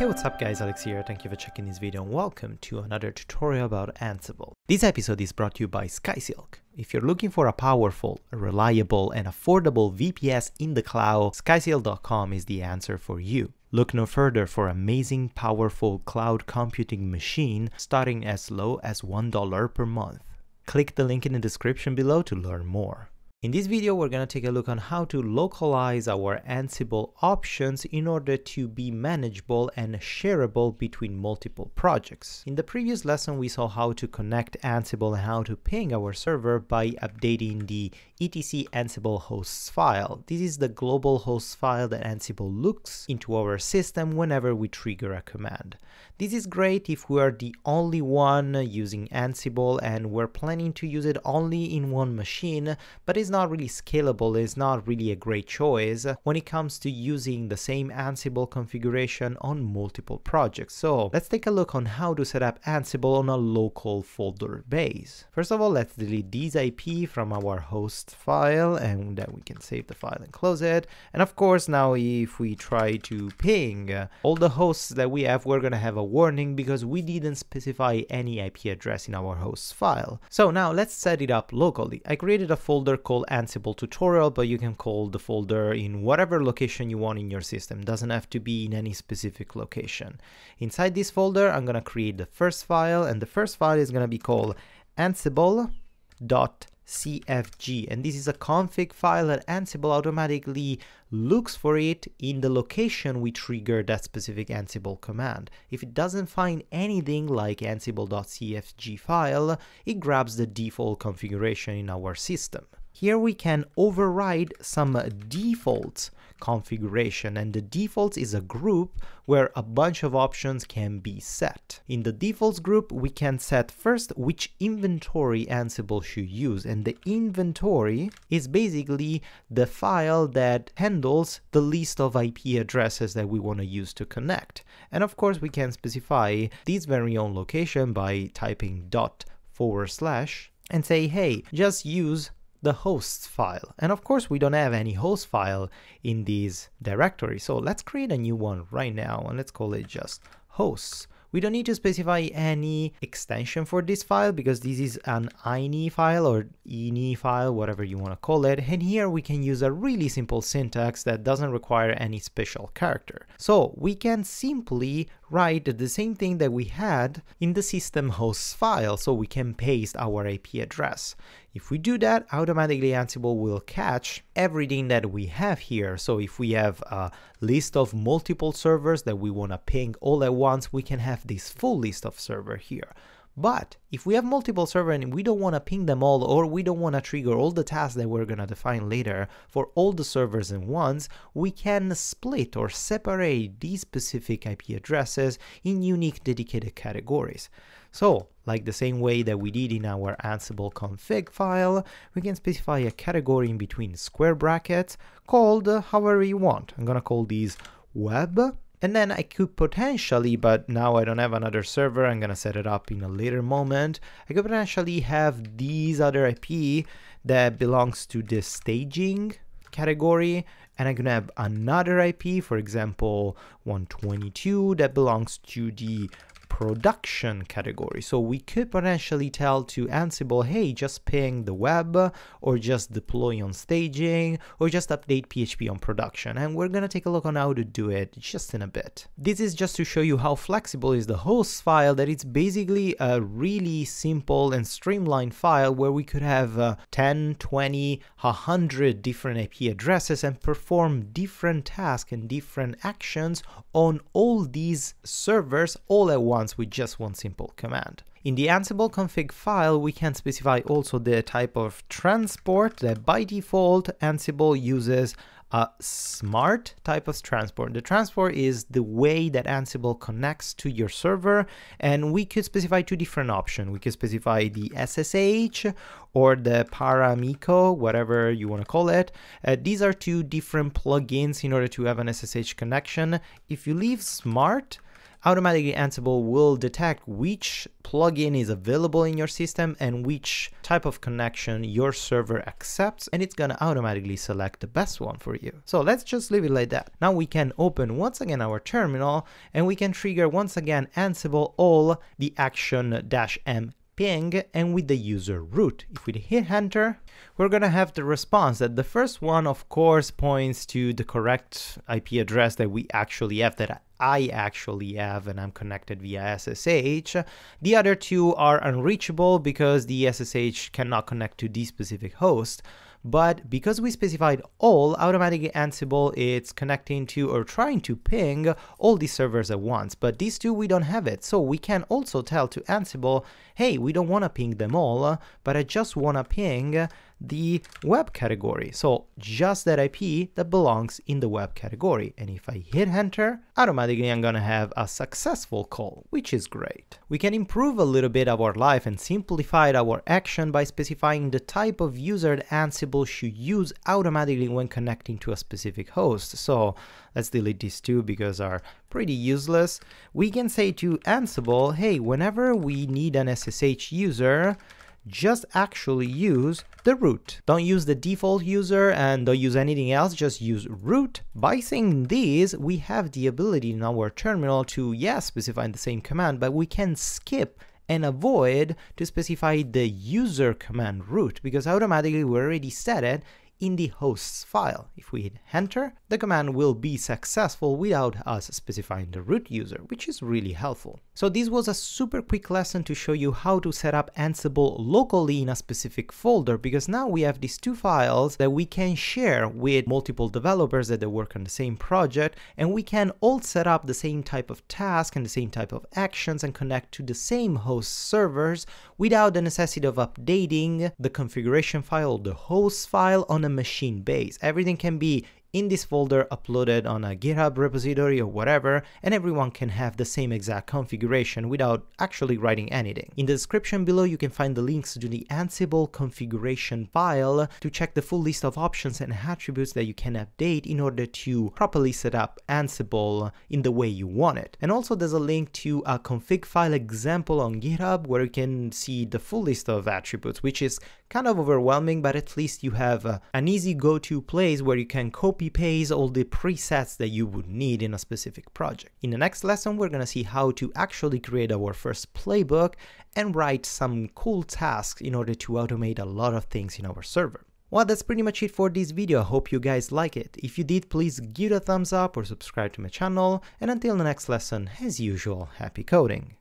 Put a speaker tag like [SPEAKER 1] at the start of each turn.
[SPEAKER 1] Hey what's up guys, Alex here, thank you for checking this video and welcome to another tutorial about Ansible. This episode is brought to you by SkySilk. If you're looking for a powerful, reliable and affordable VPS in the cloud, skysilk.com is the answer for you. Look no further for amazing powerful cloud computing machine starting as low as $1 per month. Click the link in the description below to learn more. In this video, we're going to take a look on how to localize our Ansible options in order to be manageable and shareable between multiple projects. In the previous lesson, we saw how to connect Ansible and how to ping our server by updating the etc ansible hosts file. This is the global host file that Ansible looks into our system whenever we trigger a command. This is great if we are the only one using Ansible and we're planning to use it only in one machine, but it's not really scalable, it's not really a great choice when it comes to using the same Ansible configuration on multiple projects. So let's take a look on how to set up Ansible on a local folder base. First of all, let's delete this IP from our host file and then we can save the file and close it. And of course, now if we try to ping all the hosts that we have, we're gonna have a warning because we didn't specify any IP address in our host file. So now let's set it up locally. I created a folder called Ansible tutorial, but you can call the folder in whatever location you want in your system. It doesn't have to be in any specific location. Inside this folder, I'm gonna create the first file and the first file is gonna be called ansible.txt CFG. And this is a config file that Ansible automatically looks for it in the location we trigger that specific Ansible command. If it doesn't find anything like ansible.cfg file, it grabs the default configuration in our system. Here we can override some uh, defaults configuration and the defaults is a group where a bunch of options can be set. In the defaults group we can set first which inventory Ansible should use and the inventory is basically the file that handles the list of IP addresses that we want to use to connect. And of course we can specify this very own location by typing dot forward slash and say hey just use the hosts file. And of course, we don't have any host file in this directory. So let's create a new one right now and let's call it just hosts. We don't need to specify any extension for this file because this is an ini file or ini file, whatever you want to call it. And here we can use a really simple syntax that doesn't require any special character. So we can simply write the same thing that we had in the system hosts file so we can paste our IP address. If we do that, automatically Ansible will catch everything that we have here. So if we have a list of multiple servers that we want to ping all at once, we can have this full list of server here. But if we have multiple servers and we don't want to ping them all or we don't want to trigger all the tasks that we're going to define later for all the servers in once, we can split or separate these specific IP addresses in unique dedicated categories. So, like the same way that we did in our Ansible config file, we can specify a category in between square brackets called however you want. I'm gonna call these web and then I could potentially, but now I don't have another server, I'm gonna set it up in a later moment. I could potentially have these other IP that belongs to the staging category and I'm gonna have another IP, for example, 122 that belongs to the production category. So we could potentially tell to Ansible, hey, just ping the web or just deploy on staging or just update PHP on production. And we're going to take a look on how to do it just in a bit. This is just to show you how flexible is the host file that it's basically a really simple and streamlined file where we could have uh, 10, 20, 100 different IP addresses and perform different tasks and different actions on all these servers all at once with just one simple command. In the Ansible config file, we can specify also the type of transport that by default Ansible uses a smart type of transport. The transport is the way that Ansible connects to your server, and we could specify two different options. We could specify the SSH or the Paramiko, whatever you want to call it. Uh, these are two different plugins in order to have an SSH connection. If you leave smart, automatically Ansible will detect which plugin is available in your system and which type of connection your server accepts, and it's gonna automatically select the best one for you. So let's just leave it like that. Now we can open once again our terminal and we can trigger once again Ansible all the action-m ping and with the user root. If we hit enter, we're gonna have the response that the first one of course points to the correct IP address that we actually have that I actually have and I'm connected via SSH. The other two are unreachable because the SSH cannot connect to the specific host but because we specified all, automatically Ansible it's connecting to or trying to ping all these servers at once, but these two we don't have it, so we can also tell to Ansible, hey, we don't want to ping them all, but I just want to ping the web category. So just that IP that belongs in the web category. And if I hit enter, automatically I'm gonna have a successful call, which is great. We can improve a little bit our life and simplify our action by specifying the type of user that Ansible should use automatically when connecting to a specific host. So let's delete these two because are pretty useless. We can say to Ansible, hey, whenever we need an SSH user, just actually use the root. Don't use the default user and don't use anything else, just use root. By saying these, we have the ability in our terminal to, yes, specify the same command, but we can skip and avoid to specify the user command root because automatically we already set it in the hosts file. If we hit enter, the command will be successful without us specifying the root user, which is really helpful. So this was a super quick lesson to show you how to set up Ansible locally in a specific folder, because now we have these two files that we can share with multiple developers that they work on the same project, and we can all set up the same type of task and the same type of actions and connect to the same host servers without the necessity of updating the configuration file, the host file on a machine base. Everything can be in this folder uploaded on a GitHub repository or whatever, and everyone can have the same exact configuration without actually writing anything. In the description below you can find the links to the Ansible configuration file to check the full list of options and attributes that you can update in order to properly set up Ansible in the way you want it. And also there's a link to a config file example on GitHub where you can see the full list of attributes, which is kind of overwhelming, but at least you have uh, an easy go-to place where you can copy paste all the presets that you would need in a specific project. In the next lesson, we're gonna see how to actually create our first playbook and write some cool tasks in order to automate a lot of things in our server. Well, that's pretty much it for this video. I hope you guys like it. If you did, please give it a thumbs up or subscribe to my channel. And until the next lesson, as usual, happy coding!